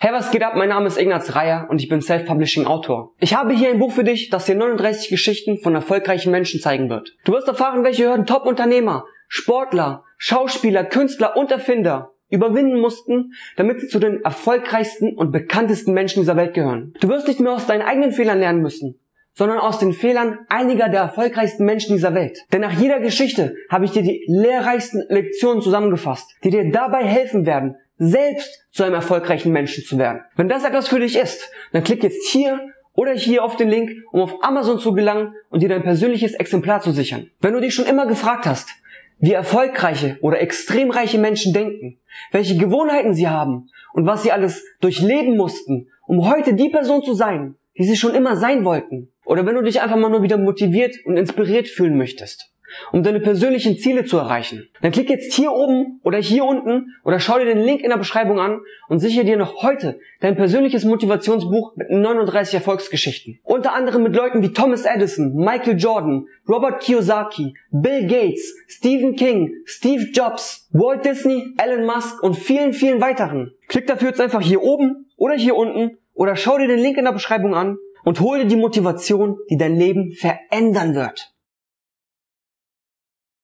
Hey, was geht ab? Mein Name ist Ignaz Reier und ich bin Self-Publishing Autor. Ich habe hier ein Buch für dich, das dir 39 Geschichten von erfolgreichen Menschen zeigen wird. Du wirst erfahren, welche Hürden Top-Unternehmer, Sportler, Schauspieler, Künstler und Erfinder überwinden mussten, damit sie zu den erfolgreichsten und bekanntesten Menschen dieser Welt gehören. Du wirst nicht mehr aus deinen eigenen Fehlern lernen müssen, sondern aus den Fehlern einiger der erfolgreichsten Menschen dieser Welt. Denn nach jeder Geschichte habe ich dir die lehrreichsten Lektionen zusammengefasst, die dir dabei helfen werden, selbst zu einem erfolgreichen Menschen zu werden. Wenn das etwas für dich ist, dann klick jetzt hier oder hier auf den Link, um auf Amazon zu gelangen und dir dein persönliches Exemplar zu sichern. Wenn du dich schon immer gefragt hast, wie erfolgreiche oder extrem reiche Menschen denken, welche Gewohnheiten sie haben und was sie alles durchleben mussten, um heute die Person zu sein, die sie schon immer sein wollten. Oder wenn du dich einfach mal nur wieder motiviert und inspiriert fühlen möchtest um deine persönlichen Ziele zu erreichen. Dann klick jetzt hier oben oder hier unten oder schau dir den Link in der Beschreibung an und sichere dir noch heute dein persönliches Motivationsbuch mit 39 Erfolgsgeschichten. Unter anderem mit Leuten wie Thomas Edison, Michael Jordan, Robert Kiyosaki, Bill Gates, Stephen King, Steve Jobs, Walt Disney, Elon Musk und vielen, vielen weiteren. Klick dafür jetzt einfach hier oben oder hier unten oder schau dir den Link in der Beschreibung an und hol dir die Motivation, die dein Leben verändern wird.